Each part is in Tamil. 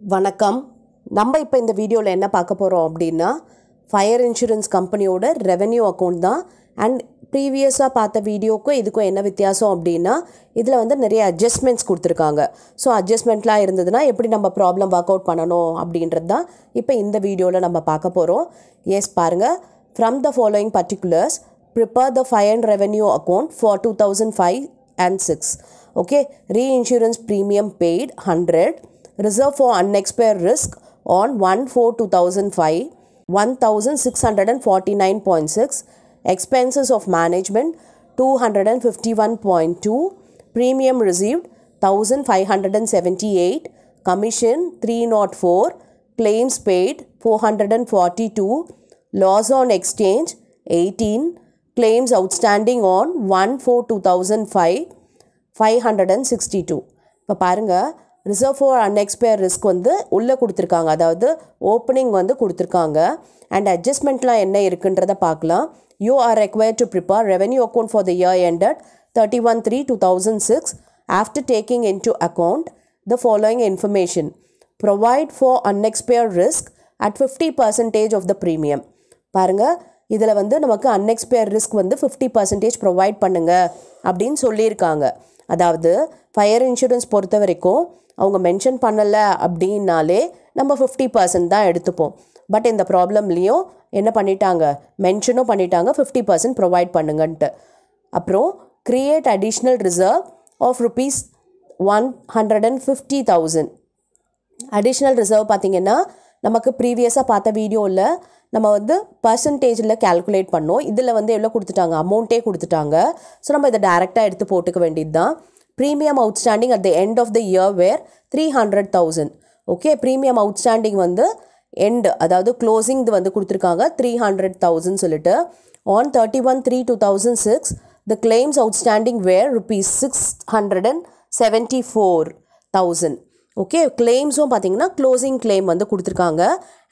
வணக்கம். நம்ம இப்போ இந்த வீடியோவில் என்ன பார்க்க போகிறோம் அப்படின்னா ஃபயர் இன்சூரன்ஸ் கம்பெனியோட ரெவென்யூ அக்கௌண்ட் தான். அண்ட் ப்ரீவியஸாக பார்த்த வீடியோக்கும் இதுக்கும் என்ன வித்தியாசம் அப்படின்னா இதில் வந்து நிறைய அட்ஜஸ்ட்மெண்ட்ஸ் கொடுத்துருக்காங்க. ஸோ அட்ஜஸ்ட்மெண்ட்லாம் இருந்ததுன்னா எப்படி நம்ம ப்ராப்ளம் ஒர்க் அவுட் பண்ணணும் அப்படின்றது தான் இப்போ இந்த வீடியோவில் நம்ம பார்க்க போகிறோம் எஸ் பாருங்கள் from the following particulars prepare the fire and revenue account for two thousand five and six okay reinsurance premium paid hundred reserve for unexpired risk on 1 4 2005 1649.6 expenses of management 251.2 premium received 1578 commission 304 claims paid 442 loss on exchange 18 claims outstanding on 1 4 2005 562 இப்போ பாருங்கள் ரிசர்வ் ஃபார் அன்எக்ஸ்பயர் ரிஸ்க் வந்து உள்ளே கொடுத்துருக்காங்க. அதாவது ஓப்பனிங் வந்து கொடுத்துருக்காங்க. அண்ட் அட்ஜஸ்ட்மெண்ட்லாம் என்ன இருக்குன்றதை பார்க்கலாம். You are required to prepare revenue account for the year ended thirty one three two thousand six after taking in to account the following information provide for unexpired risk at fifty percentage of the premium பாருங்கள் இதில் வந்து நமக்கு அன்எக்ஸ்பயர் ரிஸ்க் வந்து ஃபிஃப்டி பர்சன்டேஜ் ப்ரொவைட் பண்ணுங்கள் அப்படின்னு சொல்லியிருக்காங்க. அதாவது ஃபயர் இன்சூரன்ஸ் பொறுத்த வரைக்கும் அவங்க மென்ஷன் பண்ணலை அப்படின்னாலே நம்ம ஃபிஃப்டி பர்சன்ட் தான் எடுத்துப்போம். பட் இந்த ப்ராப்ளம்லேயும் என்ன பண்ணிட்டாங்க? மென்ஷனும் பண்ணிட்டாங்க ஃபிஃப்டி பர்சன்ட் ப்ரொவைட் பண்ணுங்கன்ட்டு. அப்புறம் create additional reserve of rupees one hundred and fifty thousand additional reserve பார்த்திங்கன்னா நமக்கு ப்ரீவியஸாக பார்த்த வீடியோவில் நம்ம வந்து பர்சன்டேஜில் கேல்குலேட் பண்ணோம். இதில் வந்து எவ்வளோ கொடுத்துட்டாங்க? அமௌண்ட்டே கொடுத்துட்டாங்க. ஸோ நம்ம இதை டேரெக்டாக எடுத்து போட்டுக்க வேண்டியது தான் premium outstanding at the end of the year were three hundred thousand okay premium outstanding வந்து எண்டு அதாவது க்ளோசிங் இது வந்து கொடுத்துருக்காங்க த்ரீ ஹண்ட்ரட் தௌசண்ட் சொல்லிட்டு. On thirty one three two thousand six the claims outstanding were rupees six hundred and seventy four thousand okay கிளைம்ஸும் பார்த்தீங்கன்னா க்ளோசிங் கிளைம் வந்து கொடுத்துருக்காங்க.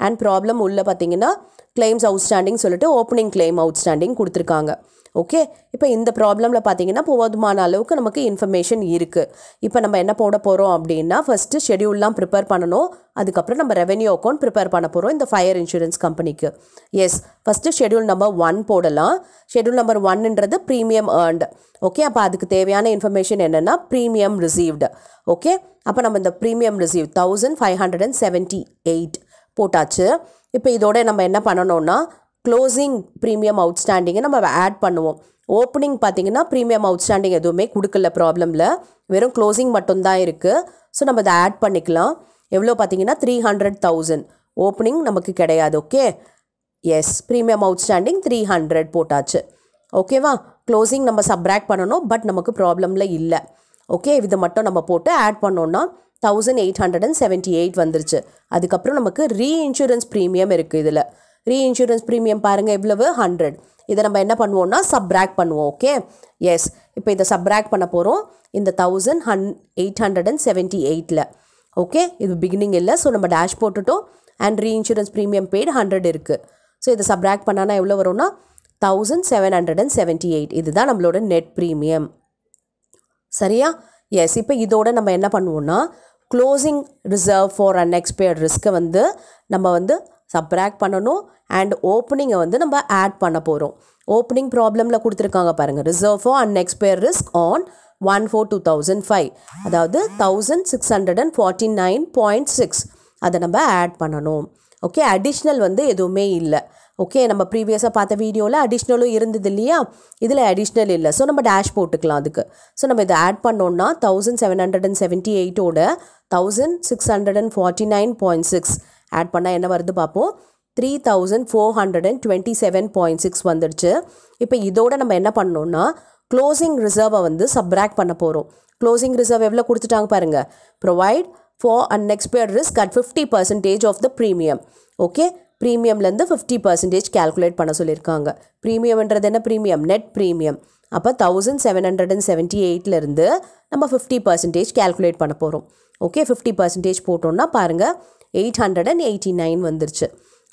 அண்ட் ப்ராப்ளம் உள்ளே பார்த்தீங்கன்னா கிளைம்ஸ் அவுட்ஸ்டாண்டிங் சொல்லிட்டு ஓப்பனிங் கிளைம் அவுட்ஸ்டாண்டிங் கொடுத்துருக்காங்க. ஓகே இப்போ இந்த ப்ராப்ளமில் பார்த்தீங்கன்னா போதுமான அளவுக்கு நமக்கு இன்ஃபர்மேஷன் இருக்குது இப்போ நம்ம என்ன போட போகிறோம் அப்படின்னா ஃபஸ்ட்டு ஷெடியூல்லாம் ப்ரிப்பேர் பண்ணணும். அதுக்கப்புறம் நம்ம ரெவென்யூ அக்கௌண்ட் ப்ரிப்பேர் பண்ண போகிறோம் இந்த ஃபயர் இன்சூரன்ஸ் கம்பெனிக்கு yes first schedule number one போடலாம். ஷெடியூல் நம்பர் ஒன்னுன்றது ப்ரீமியம் ஏர்ன்டு ஓகே அப்போ அதுக்கு தேவையான இன்ஃபர்மேஷன் என்னென்னா ப்ரீமியம் ரிசீவ்டு ஓகே அப்போ நம்ம இந்த premium receive thousand five hundred and seventy eight போட்டாச்சு. இப்போ இதோட நம்ம என்ன பண்ணணும்னா க்ளோசிங் ப்ரீமியம் அவுட்ஸ்டாண்டிங்கை நம்ம ஆட் பண்ணுவோம். ஓப்பனிங் பார்த்தீங்கன்னா ப்ரீமியம் அவுட்ஸ்டாண்டிங் எதுவுமே கொடுக்கல ப்ராப்ளமில் வெறும் க்ளோசிங் மட்டும்தான் இருக்குது ஸோ நம்ம அதை ஆட் பண்ணிக்கலாம். எவ்வளோ பார்த்தீங்கன்னா த்ரீ ஹண்ட்ரட் தௌசண்ட் ஓப்பனிங் நமக்கு கிடையாது okay yes premium outstanding three hundred போட்டாச்சு. ஓகேவா க்ளோசிங் நம்ம சப்ராக்ட் பண்ணணும் பட் நமக்கு ப்ராப்ளமில் இல்லை. ஓகே இதை மட்டும் நம்ம போட்டு ஆட் பண்ணோன்னா thousand eight hundred and seventy eight வந்துருச்சு. அதுக்கப்புறம் நமக்கு ரீஇன்சூரன்ஸ் ப்ரீமியம் இருக்குது இதில். ரீஇன்சூரன்ஸ் ப்ரீமியம் பாருங்கள் எவ்வளவு ஹண்ட்ரட் இதை நம்ம என்ன பண்ணுவோம்னா சப்ராக்ட் பண்ணுவோம் ஓகே எஸ் இப்போ இதை சப்ராக்ட் பண்ண போகிறோம் இந்த thousand hun eight hundred and seventy எயிட்டில் ஓகே இது பிகினிங் இல்லை ஸோ நம்ம டேஷ் போட்டுட்டோம் and reinsurance premium paid hundred இருக்குது ஸோ இதை சப்ராக்ட் பண்ணானா எவ்வளோ வரும்னா thousand seven hundred and seventy eight இதுதான் நம்மளோட நெட் ப்ரீமியம் சரியா? எஸ் இப்போ இதோட நம்ம என்ன பண்ணுவோம்னா க்ளோசிங் ரிசர்வ் ஃபார் அன்எக்ஸ்பயர்ட் ரிஸ்க்கை வந்து நம்ம வந்து சப்ராக்ட் பண்ணணும் அண்ட் ஓப்பனிங்கை வந்து நம்ம ஆட் பண்ண போகிறோம் ஓப்பனிங் ப்ராப்ளமில் கொடுத்துருக்காங்க பாருங்கள் reserve and expire risk on one four two thousand five அதாவது thousand six hundred and forty nine point six அதை நம்ம ஆட் பண்ணணும். ஓகே அடிஷ்னல் வந்து எதுவுமே இல்லை. ஓகே நம்ம ப்ரீவியஸாக பார்த்த வீடியோவில் அடிஷ்னலும் இருந்தது இல்லையா? இதில் அடிஷ்னல் இல்லை. ஸோ நம்ம டேஷ் போட்டுக்கலாம் அதுக்கு. ஸோ நம்ம இதை ஆட் பண்ணோன்னா thousand seven hundred and seventy எயிட்டோட thousand six hundred and forty nine point six add பண்ணால் என்ன வருது பார்ப்போம் three thousand four hundred and twenty seven point six வந்துடுச்சு. இப்போ இதோட நம்ம என்ன பண்ணோன்னா க்ளோசிங் ரிசர்வை வந்து சப்ராக்ட் பண்ண போகிறோம் க்ளோசிங் ரிசர்வ் எவ்வளோ கொடுத்துட்டாங்க பாருங்கள் provide for unexpired risk at fifty percentage of the premium okay ப்ரீமியம்லேருந்து fifty percentage calculate பண்ண சொல்லியிருக்காங்க. ப்ரீமியம்ன்றது என்ன ப்ரீமியம் நெட் ப்ரீமியம் அப்போ thousand seven hundred and seventy எயிட்லேருந்து நம்ம ஃபிஃப்டி பர்சன்டேஜ் கேல்குலேட் பண்ண போகிறோம் ஓகே ஃபிஃப்டி பர்சன்டேஜ் போட்டோம்னா பாருங்கள் eight hundred and eighty nine வந்துருச்சு.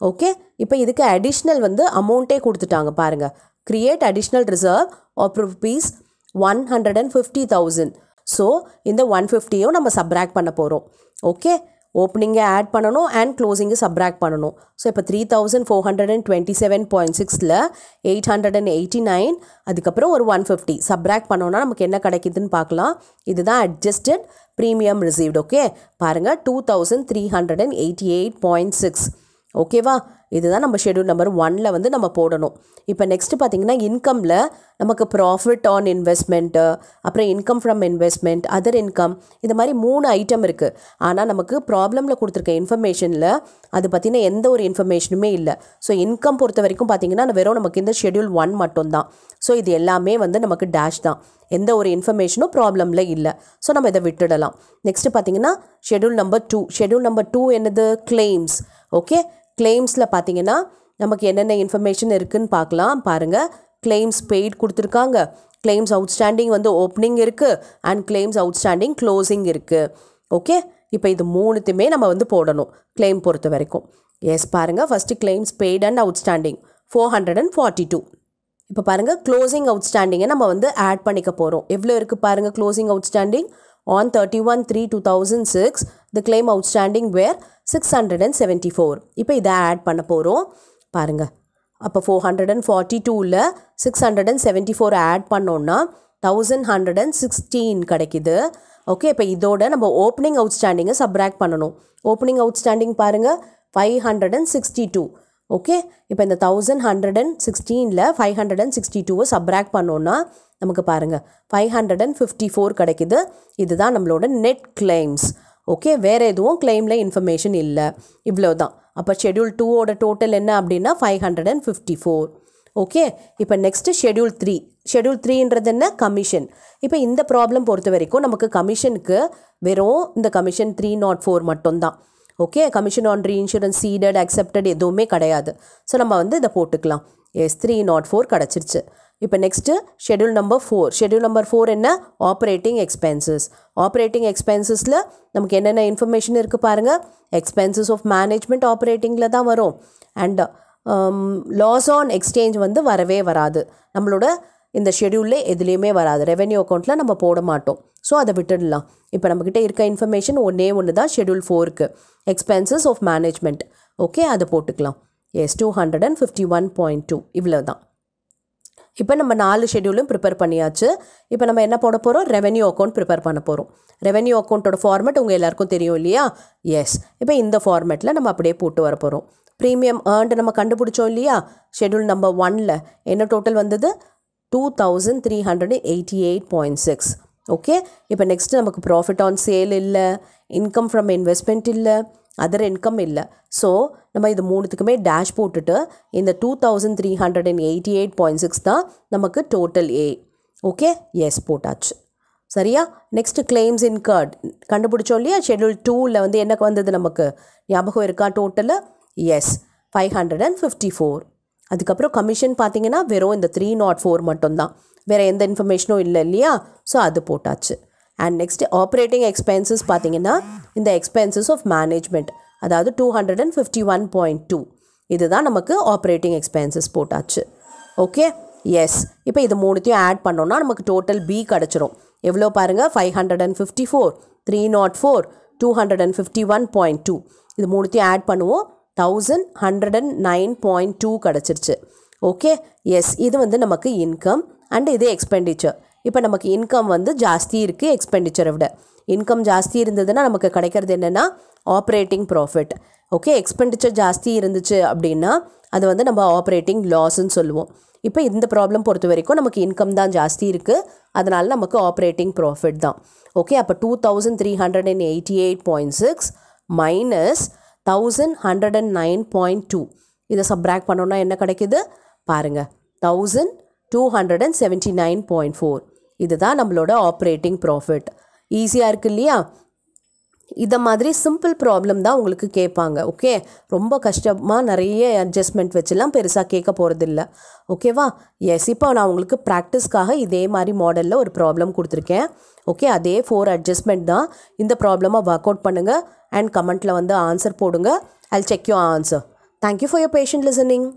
ஓகே? இப்போ இதுக்கு அடிஷ்னல் வந்து அமௌண்ட்டே கொடுத்துட்டாங்க பாருங்கள் create additional reserve of rupees one hundred and fifty thousand so இந்த ஒன் ஃபிஃப்டியும் நம்ம சப்ராக்ட் பண்ண போகிறோம் ஓகே? ஓப்பனிங்கை ஆட் பண்ணணும் அண்ட் க்ளோசிங்கை சப்ராக்ட் பண்ணணும். ஸோ இப்போ three thousand four hundred and twenty seven point சிக்ஸில் eight hundred and eighty nine அதுக்கப்புறம் ஒரு ஒன் ஃபிஃப்டி சப்ராக்ட் பண்ணோன்னா நமக்கு என்ன கிடைக்குதுன்னு பார்க்கலாம். இதுதான் அட்ஜஸ்டட் ப்ரீமியம் ரிசீவ்டு ஓகே பாருங்கள் two thousand three hundred and eighty eight point six ஓகேவா இதுதான் நம்ம ஷெடியூல் நம்பர் ஒனில் வந்து நம்ம போடணும். இப்போ நெக்ஸ்ட்டு பார்த்தீங்கன்னா இன்கமில் நமக்கு ப்ராஃபிட் ஆன் இன்வெஸ்ட்மெண்ட்டு அப்புறம் income from investment other income இந்த மாதிரி மூணு ஐட்டம் இருக்குது ஆனால் நமக்கு ப்ராப்ளமில் கொடுத்துருக்க இன்ஃபர்மேஷனில் அது பற்றின எந்த ஒரு இன்ஃபர்மேஷனுமே இல்லை. ஸோ இன்கம் பொறுத்த வரைக்கும் பார்த்தீங்கன்னா வெறும் நமக்கு இந்த ஷெடியூல் ஒன் மட்டும்தான். ஸோ இது எல்லாமே வந்து நமக்கு டேஷ் தான். எந்த ஒரு இன்ஃபர்மேஷனும் ப்ராப்ளமில் இல்லை. ஸோ நம்ம இதை விட்டுடலாம். நெக்ஸ்ட்டு பார்த்தீங்கன்னா schedule number two schedule number two என்னது? கிளைம்ஸ் ஓகே கிளைம்ஸில் பார்த்தீங்கன்னா நமக்கு என்னென்ன இன்ஃபர்மேஷன் இருக்குதுன்னு பார்க்கலாம் பாருங்கள் கிளைம்ஸ் பெய்ட் கொடுத்துருக்காங்க. கிளைம்ஸ் அவுட்ஸ்டாண்டிங் வந்து ஓப்பனிங் இருக்குது அண்ட் கிளைம்ஸ் அவுட்ஸ்டாண்டிங் க்ளோசிங் இருக்குது ஓகே இப்போ இது மூணுத்தையுமே நம்ம வந்து போடணும் கிளைம் பொறுத்த வரைக்கும். எஸ் பாருங்கள் first claims paid and outstanding four hundred and forty two இப்போ பாருங்கள் க்ளோசிங் அவுட்ஸ்டாண்டிங்கை நம்ம வந்து ஆட் பண்ணிக்க போகிறோம் எவ்வளோ இருக்குது பாருங்கள் closing outstanding on thirty one three two thousand six the claim outstanding where six hundred and seventy four இப்போ இதை ஆட் பண்ண போகிறோம் பாருங்கள் அப்போ ஃபோர் ஹண்ட்ரட் அண்ட் ஃபார்ட்டி டூவில் six hundred and seventy four add பண்ணோன்னா தௌசண்ட் ஹண்ட்ரட் அண்ட் சிக்ஸ்டீன் கிடைக்குது. ஓகே இப்போ இதோட நம்ம ஓப்பனிங் அவுட்ஸ்டாண்டிங்கை சப்ராக்ட் பண்ணணும். ஓப்பனிங் அவுட்ஸ்டாண்டிங் பாருங்கள் five hundred and sixty two okay இப்போ இந்த தௌசண்ட் ஹண்ட்ரட் அண்ட் சிக்ஸ்டீனில் ஃபைவ் ஹண்ட்ரட் அண்ட் சிக்ஸ்டி டூவை சப்ராக்ட் பண்ணோன்னா நமக்கு பாருங்கள் five hundred and fifty four கிடைக்குது. இதுதான் நம்மளோட நெட் கிளைம்ஸ் ஓகே வேறு எதுவும் கிளைமில் இன்ஃபர்மேஷன் இல்லை. இவ்வளோ தான் அப்போ ஷெடியூல் டூவோட டோட்டல் என்ன அப்படின்னா five hundred and fifty four okay இப்போ நெக்ஸ்ட்டு ஷெடியூல் த்ரீ ஷெடியூல் த்ரீன்றது என்ன? கமிஷன் இப்போ இந்த ப்ராப்ளம் பொறுத்த வரைக்கும் நமக்கு கமிஷனுக்கு வெறும் இந்த கமிஷன் த்ரீ நாட் ஃபோர் மட்டும்தான். Okay commission on reinsurance ceded accepted எதுவுமே கிடையாது. ஸோ நம்ம வந்து இதை போட்டுக்கலாம். எஸ் த்ரீ நாட் ஃபோர் கிடச்சிருச்சு. இப்போ next schedule number four schedule number four என்ன? ஆப்ரேட்டிங் எக்ஸ்பென்சஸ் ஆப்ரேட்டிங் எக்ஸ்பென்சஸில் நமக்கு என்னென்ன இன்ஃபர்மேஷன் இருக்குது பாருங்கள் எக்ஸ்பென்சஸ் ஆஃப் மேனேஜ்மெண்ட் ஆப்ரேட்டிங்கில் தான் வரும். அண்ட் லாஸ் ஆன் எக்ஸ்சேஞ்ச் வந்து வரவே வராது. நம்மளோட இந்த ஷெடியூலில் எதுலேயுமே வராது. ரெவென்யூ அக்கௌண்ட்டில் நம்ம போட மாட்டோம். ஸோ அதை விட்டுடலாம். இப்போ நம்மக்கிட்ட இருக்க இன்ஃபர்மேஷன் ஒன்றே ஒன்று தான் ஷெடியூல் ஃபோருக்கு எக்ஸ்பென்சஸ் ஆஃப் மேனேஜ்மெண்ட் ஓகே அதை போட்டுக்கலாம். Yes two hundred and fifty one point two இவ்வளோ தான் இப்போ நம்ம நாலு ஷெடியூலும் ப்ரிப்பேர் பண்ணியாச்சு. இப்போ நம்ம என்ன போட போகிறோம் ரெவென்யூ அக்கௌண்ட் ப்ரிப்பேர் பண்ண போகிறோம் ரெவென்யூ அக்கௌண்ட்டோட ஃபார்மேட் உங்கள் எல்லாருக்கும் தெரியும் இல்லையா? எஸ் இப்போ இந்த ஃபார்மேட்டில் நம்ம அப்படியே போட்டு வர போகிறோம் ப்ரீமியம் ஏர்ன்டு நம்ம கண்டுபிடிச்சோம் இல்லையா? ஷெடியூல் நம்பர் ஒனில் என்ன டோட்டல் வந்தது? Two thousand three hundred eighty eight point six okay இப்போ நெக்ஸ்ட்டு நமக்கு ப்ராஃபிட் ஆன் சேல் இல்லை இன்கம் ஃப்ரம் இன்வெஸ்ட்மெண்ட் இல்லை அதர் இன்கம் இல்லை. ஸோ நம்ம இது மூணுத்துக்குமே டேஷ் போட்டுட்டு இந்த two thousand three hundred and eighty eight point six தான் நமக்கு டோட்டல் ஏ ஓகே எஸ் போட்டாச்சு. சரியா? நெக்ஸ்ட் கிளைம்ஸ் இன்கர்ட் கண்டுபிடிச்சோம் இல்லையா? ஷெட்யூல் டூவில் வந்து என்ன வந்தது நமக்கு? ஞாபகம் இருக்கா total yes five hundred and fifty four அதுக்கப்புறம் கமிஷன் பார்த்தீங்கன்னா வெறும் இந்த த்ரீ நாட் ஃபோர் மட்டும்தான். வேறு எந்த இன்ஃபர்மேஷனும் இல்லை இல்லையா? ஸோ அது போட்டாச்சு. அண்ட் நெக்ஸ்ட் ஆப்ரேட்டிங் எக்ஸ்பென்சஸ் பார்த்தீங்கன்னா இந்த எக்ஸ்பென்சஸ் ஆஃப் மேனேஜ்மெண்ட் அதாவது two hundred and fifty one point two இதுதான் நமக்கு ஆப்ரேட்டிங் எக்ஸ்பென்சஸ் போட்டாச்சு. ஓகே எஸ் இப்போ இது மூணுத்தையும் ஆட் பண்ணோன்னா நமக்கு டோட்டல் பி கிடச்சிரும். எவ்வளோ பாருங்கள் five hundred and fifty four three not four two hundred and fifty one point two இது மூணுத்தையும் ஆட் பண்ணுவோம். Thousand hundred and nine point two கிடச்சிருச்சு. ஓகே எஸ் இது வந்து நமக்கு இன்கம் அண்ட் இது எக்ஸ்பெண்டிச்சர் இப்போ நமக்கு இன்கம் வந்து ஜாஸ்தி இருக்குது எக்ஸ்பெண்டிச்சரை விட. இன்கம் ஜாஸ்தி இருந்ததுன்னா நமக்கு கிடைக்கிறது என்னென்னா ஆப்ரேட்டிங் ப்ராஃபிட் ஓகே எக்ஸ்பெண்டிச்சர் ஜாஸ்தி இருந்துச்சு அப்படின்னா அது வந்து நம்ம ஆப்ரேட்டிங் லாஸ்ன்னு சொல்லுவோம். இப்போ இந்த ப்ராப்ளம் பொறுத்த வரைக்கும் நமக்கு இன்கம் தான் ஜாஸ்தி இருக்குது அதனால் நமக்கு ஆப்ரேட்டிங் ப்ராஃபிட் தான். ஓகே அப்போ two thousand three hundred and eighty eight point six minus thousand hundred and nine point two இதை சப்ராக்ட் பண்ணோன்னா என்ன கிடைக்குது? பாருங்கள் thousand two hundred and seventy nine point four இதுதான் நம்மளோட ஆப்ரேட்டிங் ப்ராஃபிட் ஈஸியாக இருக்குது இல்லையா? இதை மாதிரி சிம்பிள் ப்ராப்ளம் தான் உங்களுக்கு கேட்பாங்க ஓகே ரொம்ப கஷ்டமாக நிறைய அட்ஜஸ்ட்மெண்ட் வச்சுலாம் பெருசாக கேட்க போகிறதில்ல ஓகேவா எஸ் இப்போ நான் உங்களுக்கு ப்ராக்டிஸ்க்காக இதே மாதிரி மாடலில் ஒரு ப்ராப்ளம் கொடுத்துருக்கேன் ஓகே அதே ஃபோர் அட்ஜஸ்ட்மெண்ட் தான். இந்த ப்ராப்ளமாக ஒர்க் அவுட் பண்ணுங்கள் அண்ட் கமெண்ட்டில் வந்து ஆன்சர் போடுங்க. I'll check you answer thank you for your patient listening